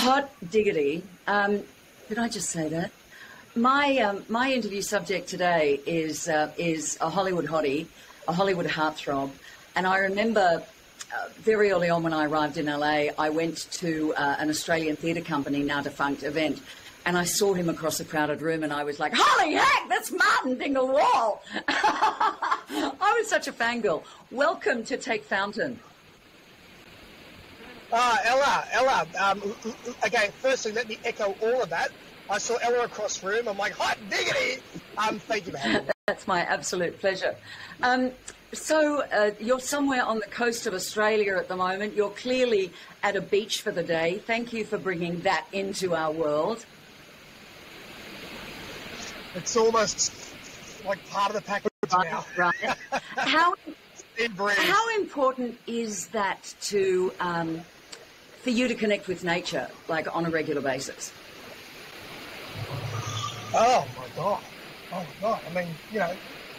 Hot diggity. Um, did I just say that? My um, my interview subject today is uh, is a Hollywood hottie, a Hollywood heartthrob, and I remember uh, very early on when I arrived in LA, I went to uh, an Australian theatre company, now defunct, event, and I saw him across a crowded room, and I was like, "Holy heck, that's Martin Dingle-Wall!" I was such a fangirl. Welcome to Take Fountain. Uh, Ella, Ella, um, okay, firstly, let me echo all of that. I saw Ella across the room. I'm like, hot diggity. Um, thank you, man. That's my absolute pleasure. Um, so uh, you're somewhere on the coast of Australia at the moment. You're clearly at a beach for the day. Thank you for bringing that into our world. It's almost like part of the package right, now. Right. how, how important is that to um, for you to connect with nature, like on a regular basis? Oh my god! Oh my god! I mean, you know,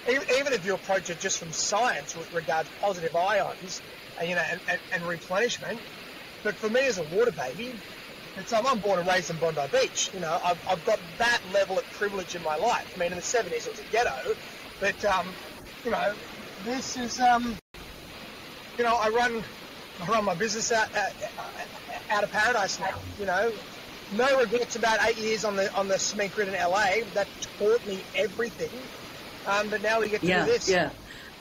even, even if you approach it just from science with regards positive ions, and, you know, and, and, and replenishment, but for me as a water baby, it's I'm born and raised in Bondi Beach. You know, I've, I've got that level of privilege in my life. I mean, in the 70s it was a ghetto, but um, you know, this is um, you know, I run I run my business out, out, out of paradise now. You know, no regrets about eight years on the on the cement grid in LA. That taught me everything. Um, but now we get to yeah, do this. Yeah,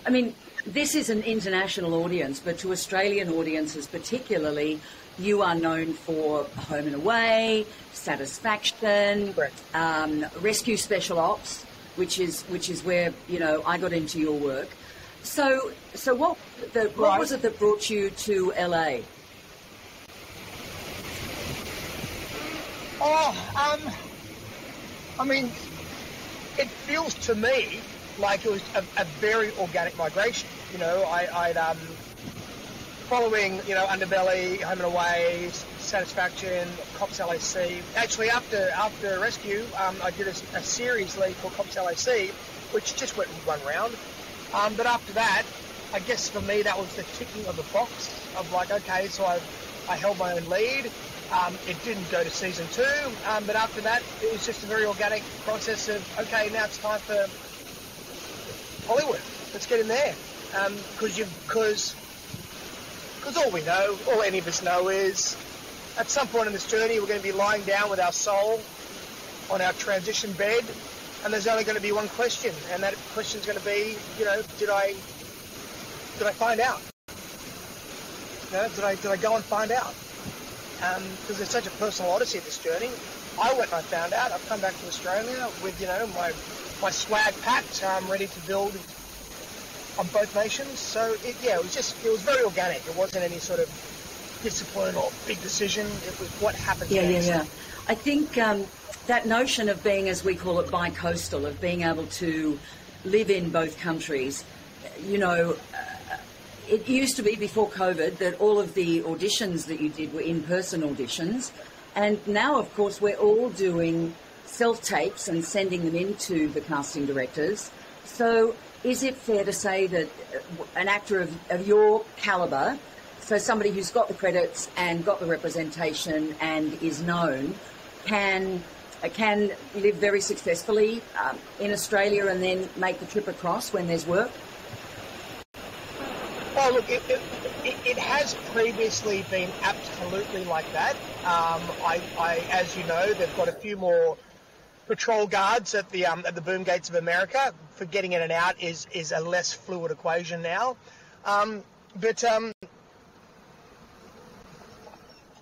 I mean, this is an international audience, but to Australian audiences particularly, you are known for Home and Away, Satisfaction, um, Rescue Special Ops, which is which is where you know I got into your work. So, so what the, what Right. was it that brought you to LA? Oh, um, I mean, it feels to me like it was a, a very organic migration. You know, I, I'd um, following, you know, Underbelly, Home and Away, Satisfaction, Cops LAC. Actually, after after Rescue, um, I did a, a series lead called Cops LAC, which just went one round. Um, but after that, I guess for me that was the ticking of the box of like, okay, so I, I held my own lead. Um, it didn't go to season two, um, but after that, it was just a very organic process of, okay, now it's time for Hollywood. Let's get in there. Because you, because, because all we know, all any of us know is, at some point in this journey, we're going to be lying down with our soul on our transition bed, and there's only going to be one question, and that question's going to be, you know, did I, did I find out? You know, did I, did I go and find out? Because it's such a personal odyssey, of this journey. I went and I found out. I've come back to Australia with, you know, my my swag packed. I'm ready to build on both nations. So it, yeah, it was just it was very organic. It wasn't any sort of discipline or big decision. It was what happened. Yeah, yeah, yeah. I think um, that notion of being, as we call it, bi-coastal, of being able to live in both countries, you know, uh, it used to be before COVID that all of the auditions that you did were in-person auditions, and now, of course, we're all doing self-tapes and sending them into the casting directors. So, is it fair to say that uh, an actor of, of your calibre, so somebody who's got the credits and got the representation and is known, can can live very successfully um, in Australia and then make the trip across when there's work? Oh, look, it, it, it, it has previously been absolutely like that. Um, I, I, as you know, they've got a few more patrol guards at the um, at the boom gates of America. For getting in and out is is a less fluid equation now. Um, but um,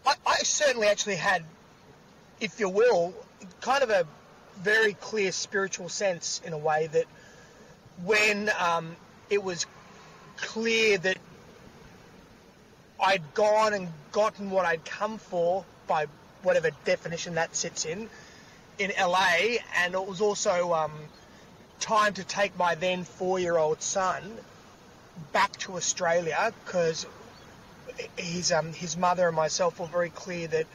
I, I certainly actually had, if you will, kind of a very clear spiritual sense in a way that when um, it was clear that I'd gone and gotten what I'd come for by whatever definition that sits in in LA, and it was also um, time to take my then four-year-old son back to Australia because his um, his mother and myself were very clear that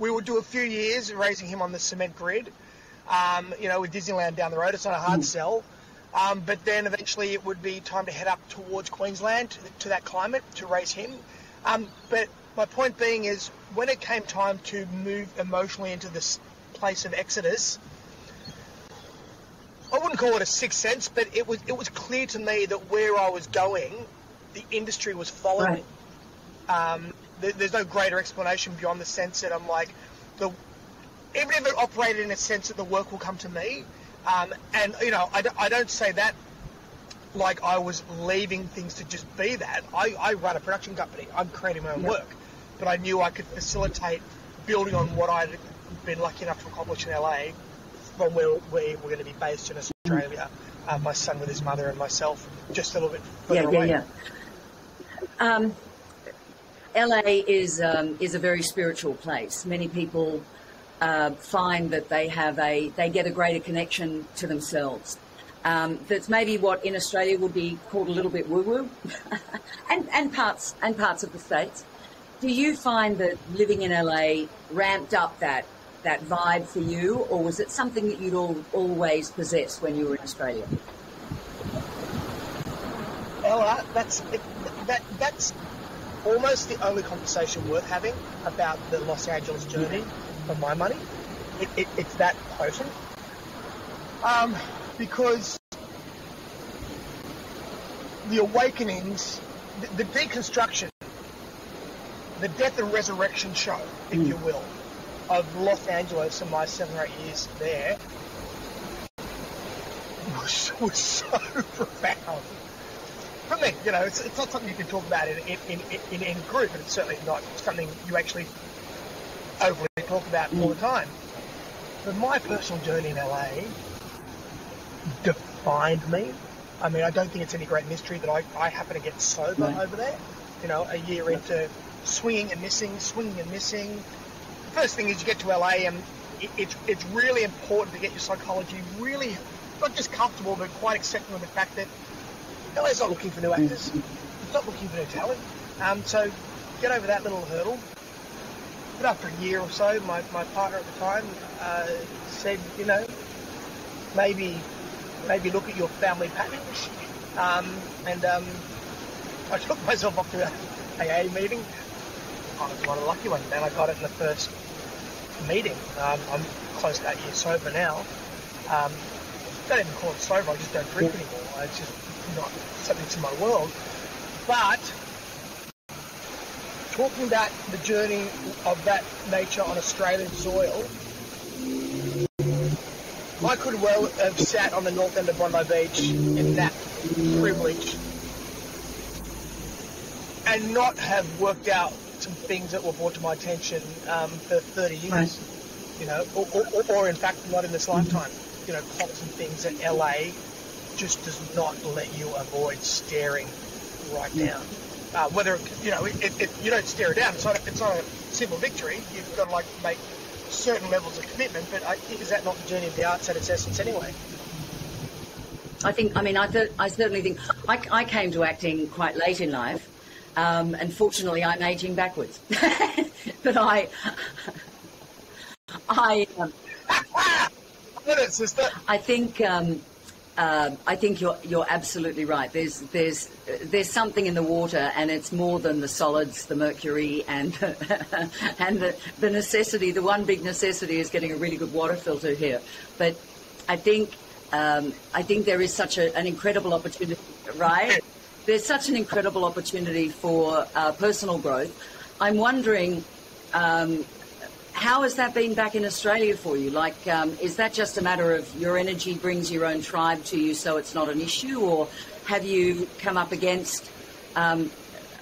we would do a few years raising him on the cement grid. Um, you know, with Disneyland down the road, it's not a hard sell. Um, but then eventually it would be time to head up towards Queensland to, to that climate to raise him. Um, but my point being is when it came time to move emotionally into this place of exodus, I wouldn't call it a sixth sense, but it was it was clear to me that where I was going, the industry was following. Right. Um, there, there's no greater explanation beyond the sense that I'm like, the even if it operated in a sense that the work will come to me, um, and you know, I, don't- I don't say that like I was leaving things to just be that. I, I run a production company. I'm creating my own Yep. work, but I knew I could facilitate building on what I'd been lucky enough to accomplish in LA from where we were going to be based in Australia. Uh, my son with his mother and myself, just a little bit further Yeah, yeah, away. yeah. Um, LA is um, is a very spiritual place. Many people uh, find that they have a they get a greater connection to themselves. Um, that's maybe what in Australia would be called a little bit woo woo, and and parts and parts of the states. Do you find that living in LA ramped up that that vibe for you, or was it something that you'd all, always possessed when you were in Australia? Ella, that's that that's almost the only conversation worth having about the Los Angeles journey for my money. It, it, it's that potent. Um, because the awakenings, the, the deconstruction, the death and resurrection show, if you will, of Los Angeles and my seven or eight years there was, was so profound for me, you know, it's, it's not something you can talk about in in, in, in, group, and it's certainly not something you actually overly talk about all the time. But my personal journey in LA defined me. I mean, I don't think it's any great mystery that I, I happen to get sober No. over there. You know, a year into swinging and missing, swinging and missing. The first thing is you get to LA and it, it's, it's really important to get your psychology really, not just comfortable, but quite accepting of the fact that LA's not looking for new actors. It's not looking for new talent. Um, so get over that little hurdle. But after a year or so, my, my partner at the time uh, said, you know, maybe maybe look at your family patterns. Um, and um, I took myself off to a AA meeting. I was one of the lucky ones, man. I got it in the first meeting. Um, I'm close to that year sober now. Um, don't even call it sober. I just don't drink anymore. It's just not something to my world. But talking about the journey of that nature on Australian soil, I could well have sat on the north end of Bondi Beach in that privilege and not have worked out some things that were brought to my attention um, for 30 years. Right. You know, or, or, or- in fact, not in this lifetime. You know, constant things that LA just does not let you avoid staring right down. Uh, whether you know, it, it, you don't stare it down. It's not. A, it's not a simple victory. You've got to like make certain levels of commitment. But I, is that not the journey of the arts at its essence anyway? I think, I mean, I, th- I certainly think I, I came to acting quite late in life, um, and fortunately, I'm aging backwards. but I, I, um, Look at it, sister. I think, um, uh, I think you're you're absolutely right. There's there's there's something in the water, and it's more than the solids, the mercury, and and the, the necessity. The one big necessity is getting a really good water filter here. But I think um, I think there is such a, an incredible opportunity, right? There's such an incredible opportunity for uh, personal growth. I'm wondering. Um, how has that been back in Australia for you? Like, um, is that just a matter of your energy brings your own tribe to you, so it's not an issue, or have you come up against, um,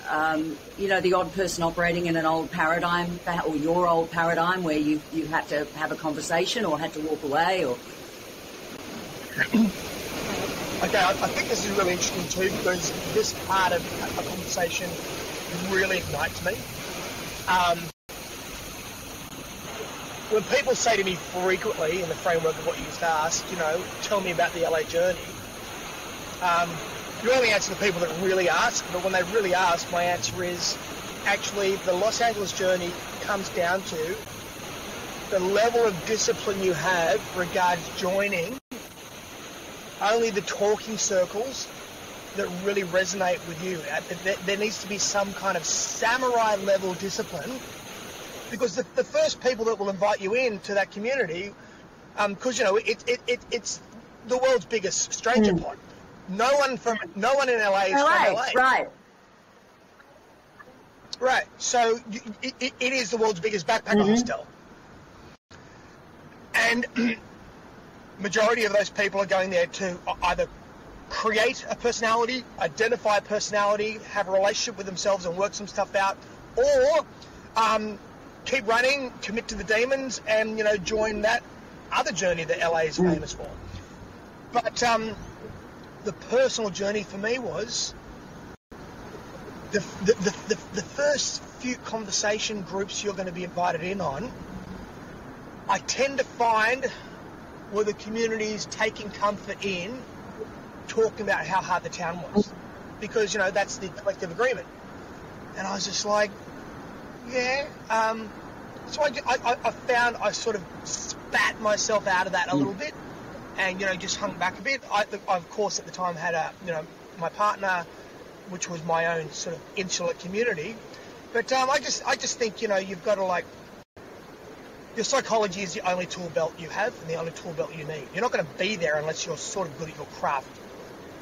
um, you know, the odd person operating in an old paradigm, or your old paradigm, where you you had to have a conversation or had to walk away, or Okay, I, I think this is really interesting too because this part of a conversation really ignites me. Um, when people say to me frequently in the framework of what you just asked, you know, tell me about the LA journey, um, you only answer the people that really ask, but when they really ask, my answer is actually the Los Angeles journey comes down to the level of discipline you have regards joining only the talking circles that really resonate with you. Uh, there, there needs to be some kind of samurai level discipline because the, the first people that will invite you in to that community, because um, you know it, it, it, it's the world's biggest stranger mm. pond. No one from no one in LA is LA, from LA. Right. Right. So it, it, it is the world's biggest backpacker mm-hmm. hostel. And majority of those people are going there to either create a personality, identify a personality, have a relationship with themselves and work some stuff out, or um, keep running, commit to the demons, and you know join that other journey that LA is mm. famous for. But um, the personal journey for me was the, the, the, the, first few conversation groups you're going to be invited in on. I tend to find where the community is taking comfort in talking about how hard the town was because you know that's the collective agreement. And I was just like, yeah. Um, so I, I, I, found I sort of spat myself out of that a little bit, and you know just hung back a bit. I, of course, at the time had a you know my partner, which was my own sort of insular community. But um, I just I just think you know you've got to like your psychology is the only tool belt you have and the only tool belt you need. You're not going to be there unless you're sort of good at your craft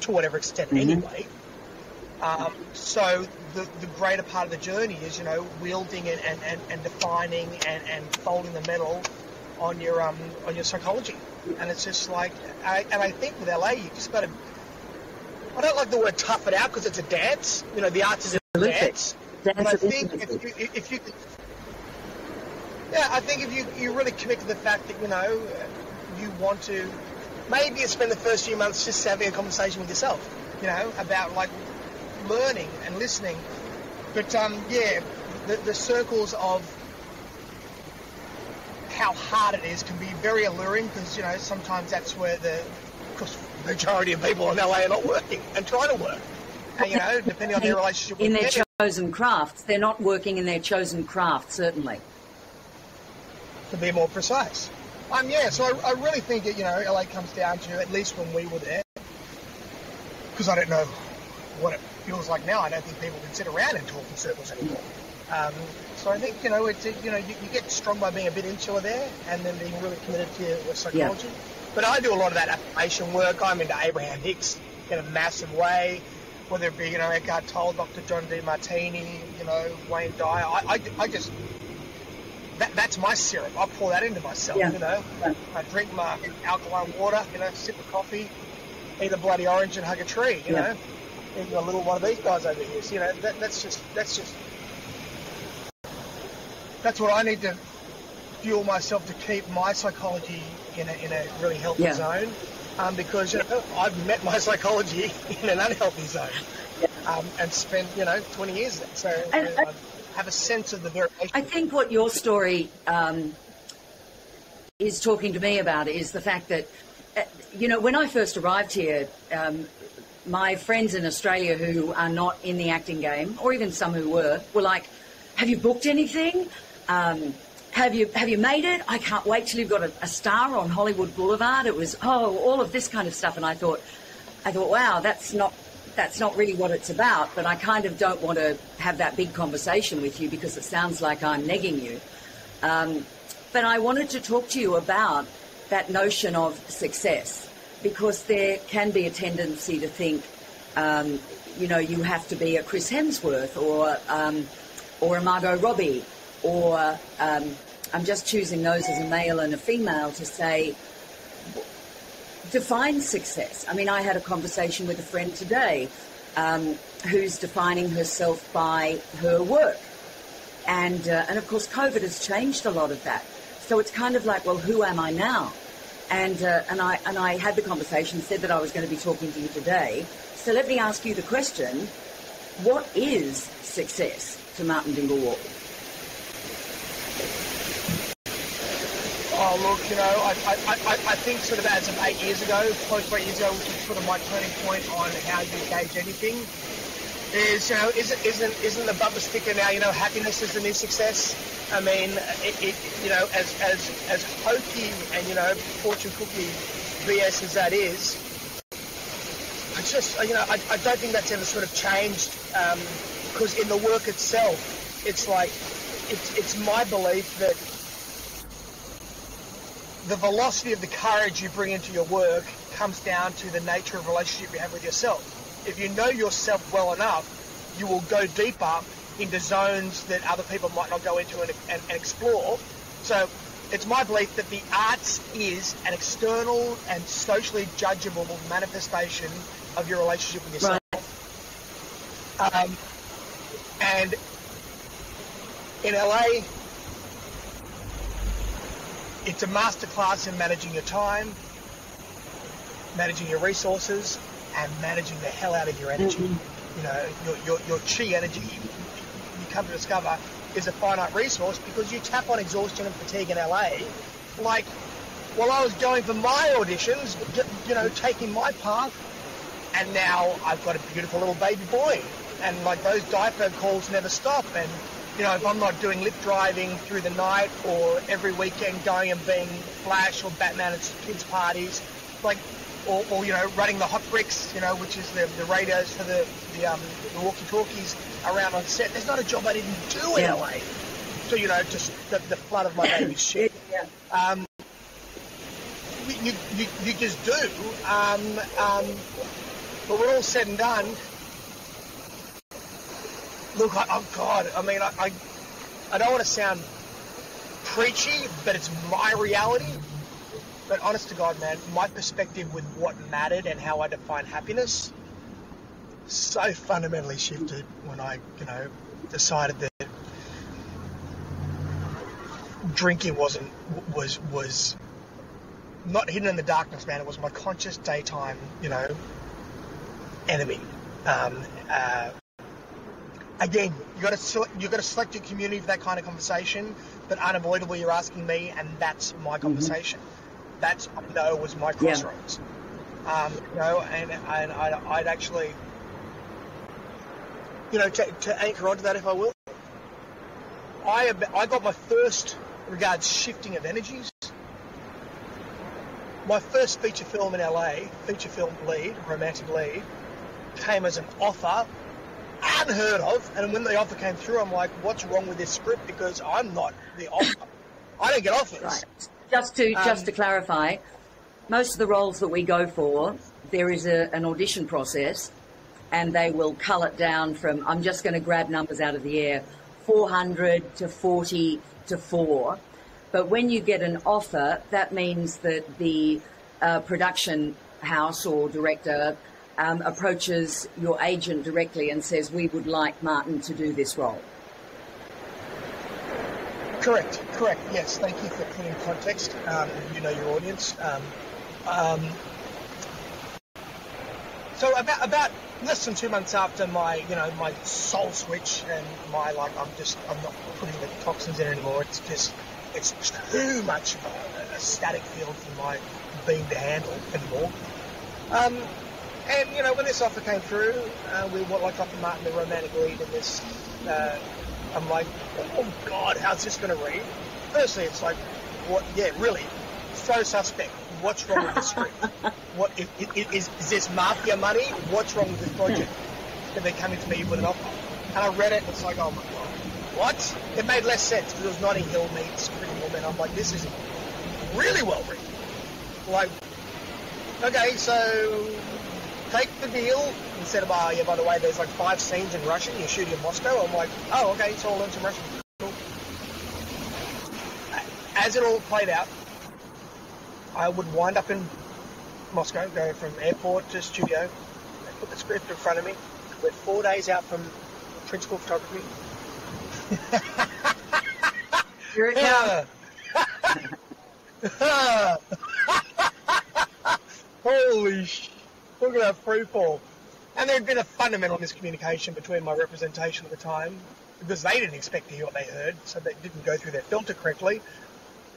to whatever extent mm-hmm. anyway. Um, so the, the greater part of the journey is, you know, wielding and, and, and, and defining and, and folding the metal on your um, on your psychology. And it's just like, I, and I think with LA, you just got to. I don't like the word tough it out because it's a dance. You know, the arts is a dance. dance but I think if you, if you, yeah, I think if you you really commit to the fact that you know you want to, maybe you spend the first few months just having a conversation with yourself. You know, about like learning and listening. But um, yeah, the, the circles of how hard it is can be very alluring because you know sometimes that's where the because majority of people in LA are not working and trying to work. And, you know, depending on their relationship in their chosen crafts, they're not working in their chosen craft certainly. To be more precise. Um, yeah, so I, I really think that, you know, LA comes down to, at least when we were there, because I don't know what it feels like now. I don't think people can sit around and talk in circles anymore. Um, so I think you know it's you know you, you, get strong by being a bit insular there, and then being really committed to your psychology. Yeah. But I do a lot of that application work. I'm into Abraham Hicks in a massive way, whether it be you know Eckhart Tolle, Dr. John Demartini, you know Wayne Dyer. I, I, I just that, that's my syrup. I pour that into myself. Yeah. You know, I drink my alkaline water. You know, sip of coffee, eat a bloody orange, and hug a tree. You yeah. Know a little one of these guys over here. So, you know, that, that's just that's just that's what I need to fuel myself to keep my psychology in a, in a really healthy yeah. zone. Um, because you know, I've met my psychology in an unhealthy zone um, and spent you know 20 years there. So and, I, I have a sense of the variation. I think what your story um, is talking to me about is the fact that uh, you know when I first arrived here um, my friends in Australia who are not in the acting game, or even some who were, were like, "Have you booked anything? Um, have you have you made it? I can't wait till you've got a, a, star on Hollywood Boulevard." It was oh, all of this kind of stuff, and I thought, I thought, wow, that's not that's not really what it's about. But I kind of don't want to have that big conversation with you because it sounds like I'm negging you. Um, but I wanted to talk to you about that notion of success because there can be a tendency to think, um, you know, you have to be a Chris Hemsworth or um, or a Margot Robbie, or um, I'm just choosing those as a male and a female to say define success. I mean, I had a conversation with a friend today um, who's defining herself by her work, and uh, and of course, COVID has changed a lot of that. So it's kind of like, well, who am I now? And, uh, and, I, and I had the conversation, said that I was going to be talking to you today. So let me ask you the question what is success to Martin Dingle-Wall? Oh, look, you know, I, I, I, think sort of as of eight years ago, close to eight years ago, which sort of my turning point on how you gauge anything, is, you know, isn't, isn't, isn't the bumper sticker now, you know, happiness is the new success? I mean, it, it, you know, as, as, as hokey and, you know, fortune cookie BS as that is, I just you know I, I don't think that's ever sort of changed because um, in the work itself, it's like it's it's my belief that the velocity of the courage you bring into your work comes down to the nature of relationship you have with yourself. If you know yourself well enough, you will go deeper into zones that other people might not go into and, and, and explore. So it's my belief that the arts is an external and socially judgeable manifestation of your relationship with yourself. Right. Um, and in LA, it's a masterclass in managing your time, managing your resources, and managing the hell out of your energy. Mm-hmm. You know, your, your, your chi energy, you come to discover, is a finite resource because you tap on exhaustion and fatigue in LA. Like, while I was going for my auditions, you know, taking my path, and now I've got a beautiful little baby boy. And like those diaper calls never stop. And, you know, if I'm not doing Lyft driving through the night or every weekend going and being Flash or Batman at kids' parties, like or, or, you know, running the hot bricks, you know, which is the, the radios for the, the, um, the walkie-talkies around on set. There's not a job I didn't do in. LA. So, you know, just the, the flood of my baby's shit. Yeah. Um, you, you, you just do. Um, um, but when all said and done, look, I, oh God, I mean, I, I, I don't want to sound preachy, but it's my reality. But honest to God, man, my perspective with what mattered and how I define happiness so fundamentally shifted when I, you know, decided that drinking wasn't was was not hidden in the darkness, man. It was my conscious daytime, you know, enemy. Um, uh, again, you got to you got to select your community for that kind of conversation. But unavoidably, you're asking me, and that's my mm-hmm. conversation. Mm-hmm that's I know was my crossroads. Yeah. Um, you know, and, and I'd, I'd actually, you know, to, to anchor onto that, if I will, I I got my first regards shifting of energies. My first feature film in LA, feature film lead, romantic lead, came as an offer unheard of. And when the offer came through, I'm like, what's wrong with this script? Because I'm not the offer. I don't get offers. Right. Just to um, just to clarify, most of the roles that we go for, there is a, an audition process, and they will cull it down from. I'm just going to grab numbers out of the air, 400 to 40 to four. But when you get an offer, that means that the uh, production house or director um, approaches your agent directly and says, "We would like Martin to do this role." Correct, correct. Yes, thank you for putting context. Um, you know your audience. Um, um, so about about less than two months after my you know my soul switch and my like I'm just I'm not putting the toxins in anymore. It's just it's too much of a, a static field for my being to handle anymore. Um, and you know when this offer came through, uh, we want like offer Martin the romantic lead in this. Uh, I'm like, oh God, how's this going to read? Firstly, it's like, what? Yeah, really, so suspect. What's wrong with the script? what is, is, is this mafia money? What's wrong with this project? That they coming to me with an offer, and I read it, and it's like, oh my God, what? It made less sense because it was Notting Hill meets Pretty Woman. I'm like, this is really well written. Like, okay, so take the deal instead of, oh, yeah, by the way, there's like five scenes in Russian, you're shooting in Moscow. I'm like, oh, okay, so I'll learn some Russian. Cool. As it all played out, I would wind up in Moscow, go from airport to studio, put the script in front of me. We're four days out from principal photography. Here it comes. Holy at that free fall. And there had been a fundamental miscommunication between my representation at the time because they didn't expect to hear what they heard, so they didn't go through their filter correctly.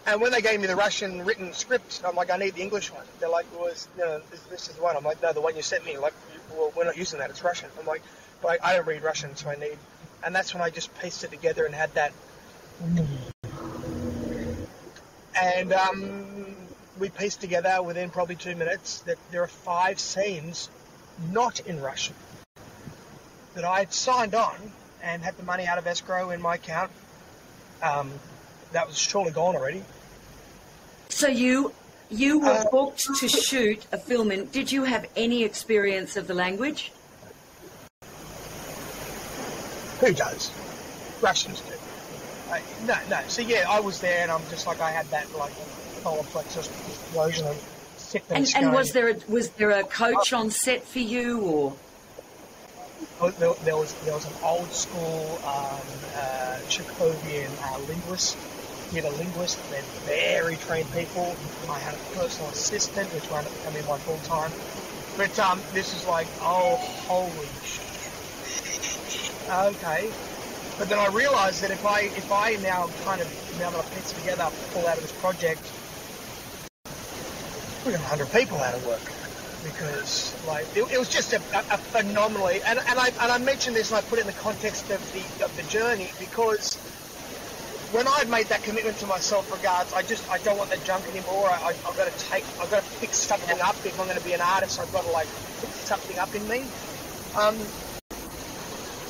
And when they gave me the Russian written script, I'm like, I need the English one. They're like, well, you know, this, this, is the one. I'm like, no, the one you sent me. Like, well, we're not using that. It's Russian. I'm like, but I, I don't read Russian, so I need. And that's when I just pieced it together and had that. And um, we pieced together within probably two minutes that there are five scenes not in Russian. That I had signed on and had the money out of escrow in my account. Um, that was surely gone already. So you you were Uh, booked to shoot a film in. Did you have any experience of the language? Who does? Russians do. Uh, no, no. So yeah, I was there, and I'm just like I had that like explosion sickness. And, and was there a, was there a coach on set for you, or Oh, there, there was there was an old school um, uh, Chekhovian uh, linguist. We had a linguist. They're very trained people. I had a personal assistant, which wound up becoming my full time. But um, this is like, oh, holy sh- Okay. But then I realised that if I if I now kind of now that I've pieced together, pull out of this project, we got 100 people out of work because like it, it was just a, a, phenomenally and, and I and I mentioned this and I put it in the context of the of the journey because when I made that commitment to myself regards I just I don't want that junk anymore. I, I've got to take I've got to fix something up if I'm going to be an artist. I've got to like fix something up in me. Um,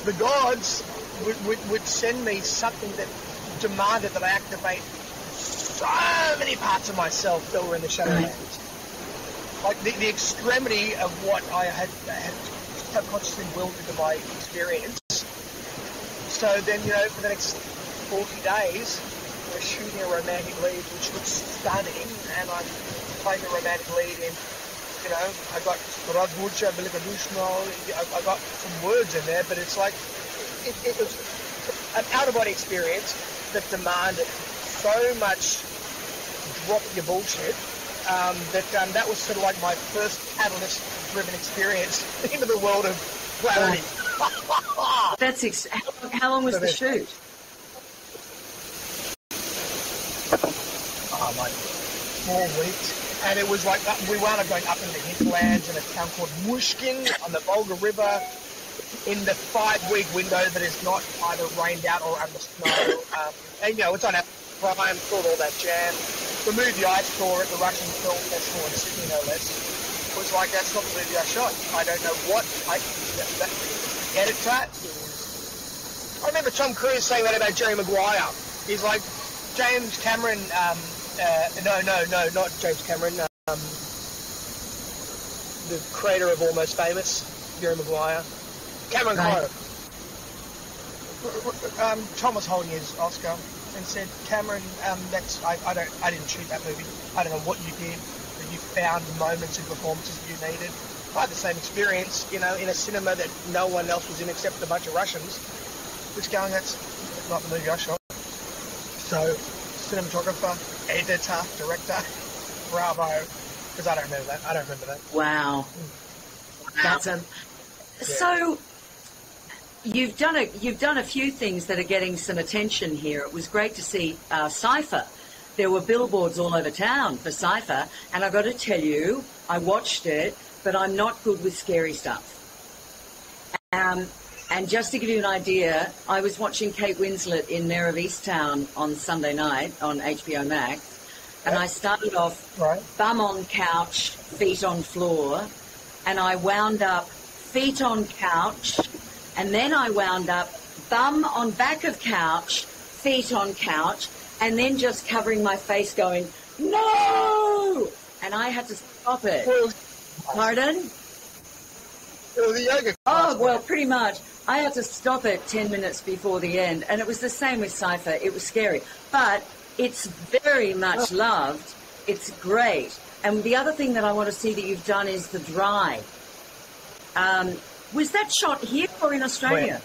the gods would, would, would send me something that demanded that I activate so many parts of myself that were in the Shadowlands mm. like the, the extremity of what I had, had subconsciously willed into my experience. So then, you know, for the next 40 days, we're shooting a romantic lead, which looks stunning, and I'm playing a romantic lead in, you know, I got I, I got some words in there, but it's like, it, it was an out-of-body experience that demanded so much drop your bullshit um, that um, that was sort of like my first catalyst-driven experience into the world of clarity. that's ex- how, how long was the shoot? oh, like four weeks. And it was like, uh, we wound up going up in the hinterlands in a town called Myshkin on the Volga River in the five-week window that is not either rained out or under snow. Um, and, you know, it's on our prime, called all that jam. The movie I saw at the Russian Film Festival in Sydney, no less, was like, that's not the movie I shot. I don't know what. I, that, that editor I remember Tom Cruise saying that about Jerry Maguire. He's like, James Cameron, um, uh, no, no, no, not James Cameron, um, the creator of Almost Famous, Jerry Maguire. Cameron Right. Crowe. Um, Tom was holding his Oscar and said, Cameron, um, that's, I, I don't, I didn't shoot that movie. I don't know what you did, but you found moments and performances you needed. I had the same experience, you know, in a cinema that no one else was in except a bunch of Russians. Which going, that's not the movie I shot. So, cinematographer, editor, director, bravo. Because I don't remember that. I don't remember that. Wow, that's a. So you've done a you've done a few things that are getting some attention here. It was great to see uh, Cypher. There were billboards all over town for Cypher, and I've got to tell you, I watched it, but I'm not good with scary stuff. Um, and just to give you an idea, I was watching Kate Winslet in Mare of Easttown on Sunday night on HBO Max, and I started off Right. bum on couch, feet on floor, and I wound up feet on couch, and then I wound up bum on back of couch, feet on couch, and then just covering my face going, no! And I had to stop it. Well, Pardon? it was yoga Oh, well, pretty much. I had to stop it 10 minutes before the end, and it was the same with Cypher. It was scary. But it's very much loved. It's great. And the other thing that I want to see that you've done is the dry. Um, was that shot here or in Australia?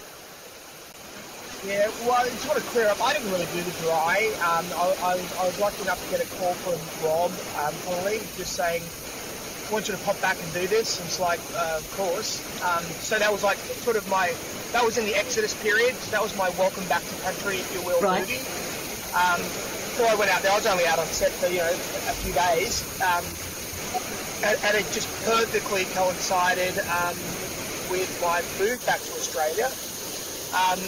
Yeah, well, I just want to clear up. I didn't really do the dry. Um, I, I, was, I was lucky enough to get a call from Rob um, Connolly just saying, I want you to pop back and do this. And it's like, uh, of course. Um, so that was like sort of my, that was in the Exodus period. So that was my welcome back to country, if you will, Right. movie. Um, so I went out there. I was only out on set for, you know, a few days. Um, and, and it just perfectly coincided um, with my move back to Australia. Um,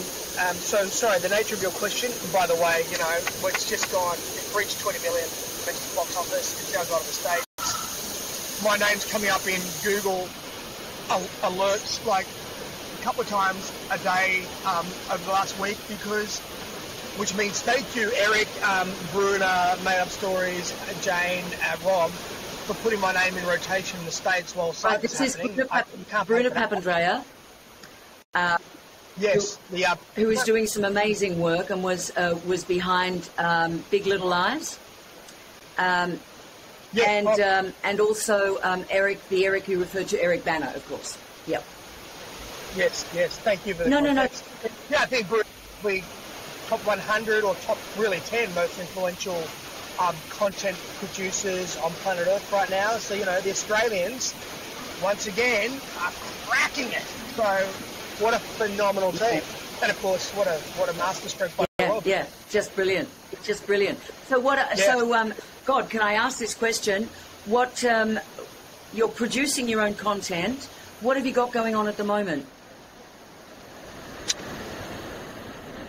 um, so, sorry, the nature of your question, by the way, you know, it's just gone, it reached 20 million domestic box office, it's going on in the States. My name's coming up in Google alerts like a couple of times a day um, over the last week because, which means thank you, Eric, um, Bruna, Made Up Stories, Jane, uh, Rob, for putting my name in rotation in the States while right, this is happening. Bruna, Pap-. Uh, yes, who, the, uh, who is doing some amazing work and was uh, was behind um, Big Little Lies. Um, and um, and also um, Eric, the Eric you referred to, Eric Bana, of course. Yep. Yes, yes. Thank you for the no, context. no, no. Yeah, I think we top 100 or top really 10 most influential um, content producers on planet Earth right now. So you know the Australians, once again, are cracking it. So what a phenomenal team. And of course, what a what a masterstroke by yeah, Rob. Yeah, just brilliant, just brilliant. So what? Yeah. So um, God, can I ask this question? What um, you're producing your own content? What have you got going on at the moment?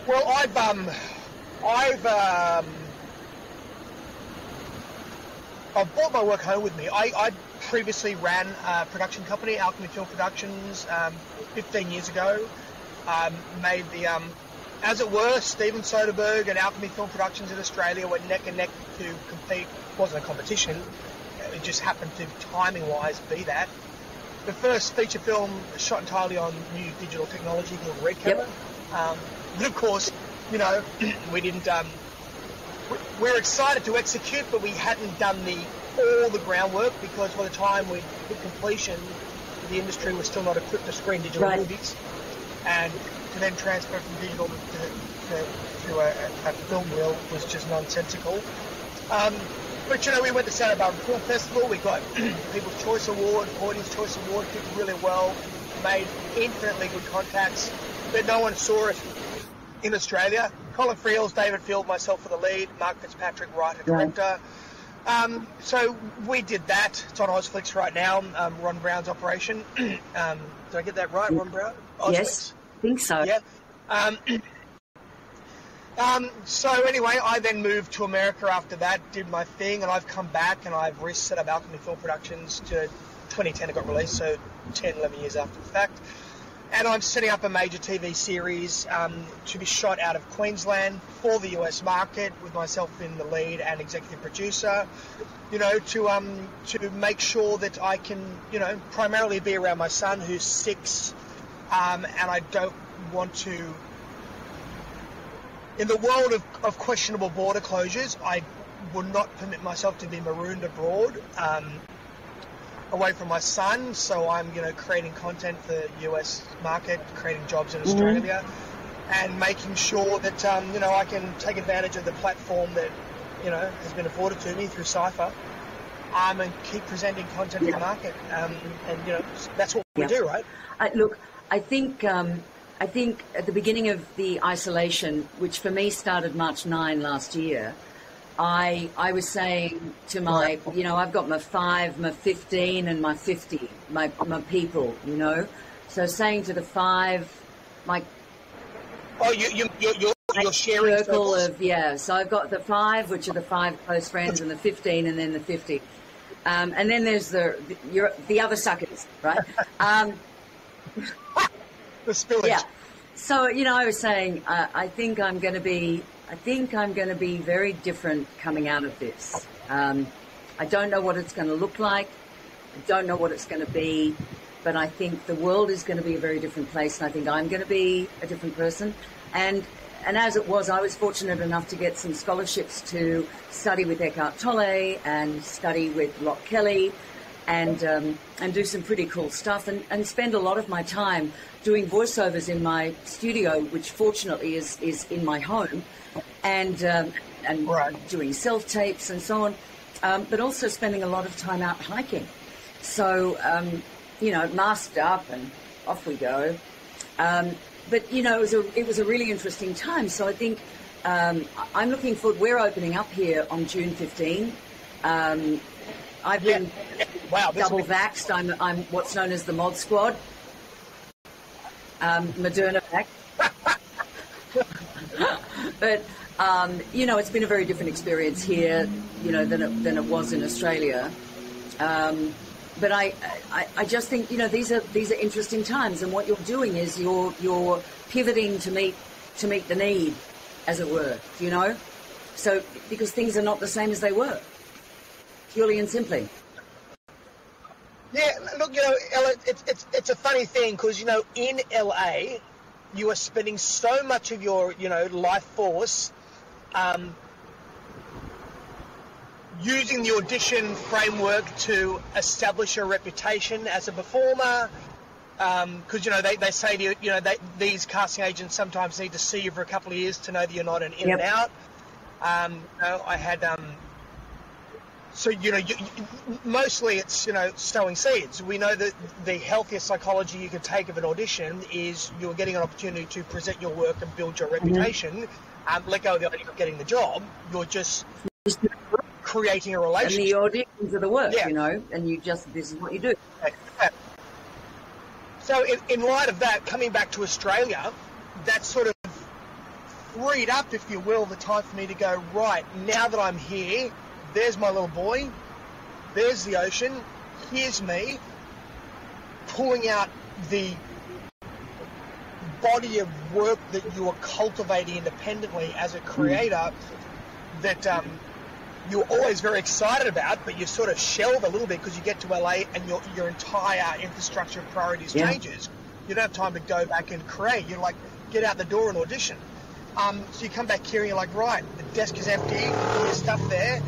Well, I've um, I've um, I've brought my work home with me. I, I previously ran a production company, Alchemy Film Productions, um, 15 years ago. Um, made the, um, as it were, Steven Soderbergh and Alchemy Film Productions in Australia went neck and neck to compete. It wasn't a competition. It just happened to, timing-wise, be that. The first feature film shot entirely on new digital technology called Red Camera. Yep. Um, but of course, you know, we didn't. We're excited to execute, but we hadn't done the all the groundwork because by the time we hit completion, the industry was still not equipped to screen digital right. movies, and to then transfer from digital to, to, to a, a, film reel was just nonsensical. Um, but you know, we went to Santa Barbara Film Festival. We got People's Choice Award, Audience Choice Award, did really well. Made infinitely good contacts, but no one saw it in Australia. Colin Friels, David Field, myself for the lead, Mark Fitzpatrick, writer, director. Um, so we did that. It's on Ozflix right now. Um, Ron Brown's operation. um, did I get that right, Ron Brown? Ozflix? Yes, I think so. Yeah. Um, um, so anyway, I then moved to America after that, did my thing, and I've come back and I've reset up Alchemy Film Productions to 2010 it got released, so 10, 11 years after the fact and I'm setting up a major TV series um, to be shot out of Queensland for the US market with myself in the lead and executive producer. You know, to um, to make sure that I can, you know, primarily be around my son who's six, um, and I don't want to. In the world of, of questionable border closures, I would not permit myself to be marooned abroad. Um, away from my son, so I'm you know creating content for the US market, creating jobs in Australia, mm-hmm. and making sure that um, you know I can take advantage of the platform that you know has been afforded to me through Cypher, um, and keep presenting content yeah. to the market, um, and you know that's what yeah. we do, right? Uh, look, I think. Um, I think at the beginning of the isolation, which for me started March 9 last year, I I was saying to my, you know, I've got my five, my fifteen, and my fifty, my my people, you know. So saying to the five, my oh, you you you you're, you're sharing circle circles. of yeah. So I've got the five, which are the five close friends, and the fifteen, and then the fifty, um, and then there's the the, the other suckers, right? um, the spillage. Yeah. So you know, I was saying, uh, I think I'm going to be I think I'm going to be very different coming out of this. Um, I don't know what it's going to look like. I don't know what it's going to be, but I think the world is going to be a very different place, and I think I'm going to be a different person. And and as it was, I was fortunate enough to get some scholarships to study with Eckhart Tolle and study with Loch Kelly and um, and do some pretty cool stuff and, and spend a lot of my time doing voiceovers in my studio, which fortunately is, is in my home and um, and right. doing self tapes and so on, um, but also spending a lot of time out hiking. So um, you know, masked up and off we go. Um, but you know, it was a it was a really interesting time. So I think um, I'm looking forward. We're opening up here on June 15. Um, I've yeah. been wow, double be- vaxxed. I'm I'm what's known as the mod squad. Moderna vax. but um, you know, it's been a very different experience here, you know, than it, than it was in Australia. Um, but I, I, I just think you know these are these are interesting times, and what you're doing is you're you're pivoting to meet to meet the need, as it were. You know, so because things are not the same as they were, purely and simply. Yeah, look, you know, Ella, it's it's it's a funny thing because you know in LA, you are spending so much of your you know life force. Um, using the audition framework to establish a reputation as a performer. Because um, you know they, they say to you, you know they, these casting agents sometimes need to see you for a couple of years to know that you're not an in yep. and out. Um, you know, I had um, so you know you, you, mostly it's you know sowing seeds. We know that the healthiest psychology you can take of an audition is you're getting an opportunity to present your work and build your mm-hmm. reputation. Mm-hmm. Um, let go of the idea of getting the job. You're just creating a relationship. And the auditions are the work, yeah. you know, and you just, this is what you do. So, in, in light of that, coming back to Australia, that sort of freed up, if you will, the time for me to go, right, now that I'm here, there's my little boy, there's the ocean, here's me, pulling out the body of work that you are cultivating independently as a creator mm. that um, you're always very excited about, but you sort of shelve a little bit because you get to LA and your, your entire infrastructure of priorities yeah. changes. You don't have time to go back and create. You're like, get out the door and audition. Um, so you come back here and you're like, right, the desk is empty, there's stuff there.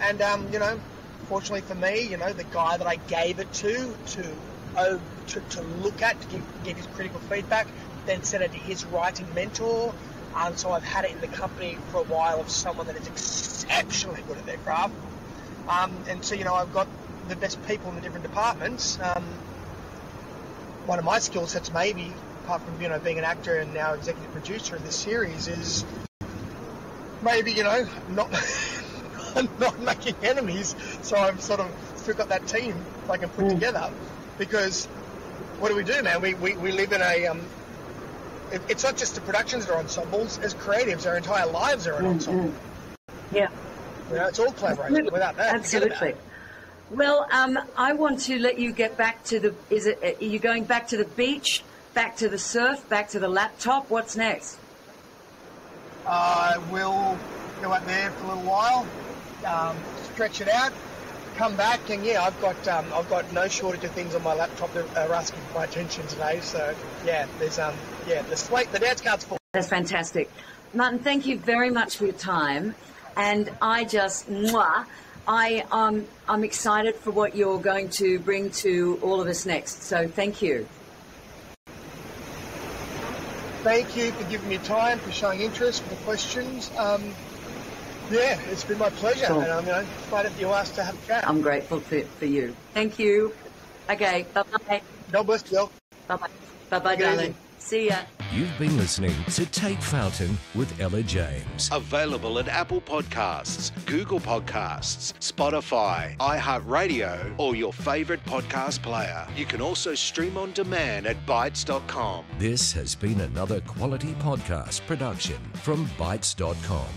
And, um, you know, fortunately for me, you know, the guy that I gave it to, to, oh, to, to look at, to give, give his critical feedback, then sent it to his writing mentor. And so I've had it in the company for a while of someone that is exceptionally good at their craft. Um, and so, you know, I've got the best people in the different departments. Um, one of my skill sets, maybe, apart from, you know, being an actor and now executive producer of this series, is maybe, you know, not, not making enemies. So I've sort of still got that team I can put mm. together because what do we do, man? We, we, we live in a, um, it, it's not just the productions that are ensembles. As creatives, our entire lives are an mm, ensemble. Mm. Yeah. You know, it's all collaboration. Without that, absolutely. Well, um, I want to let you get back to the. Is it? Are you going back to the beach? Back to the surf? Back to the laptop? What's next? I will go out there for a little while, um, stretch it out, come back, and yeah, I've got um, I've got no shortage of things on my laptop that are asking for my attention today. So yeah, there's um yeah the slate the dance card's full. That's fantastic, Martin. Thank you very much for your time, and I just mwah, I um I'm excited for what you're going to bring to all of us next. So thank you. Thank you for giving me time, for showing interest, for the questions. Um, yeah, it's been my pleasure. Cool. And I'm you know, glad that you asked to have a chat. I'm grateful for, for you. Thank you. Okay, bye bye. God bless you. Bye bye. Bye bye, darling. See ya. You've been listening to Take Fountain with Ella James. Available at Apple Podcasts, Google Podcasts, Spotify, iHeartRadio, or your favorite podcast player. You can also stream on demand at Bitesz.com. This has been another quality podcast production from Bitesz.com.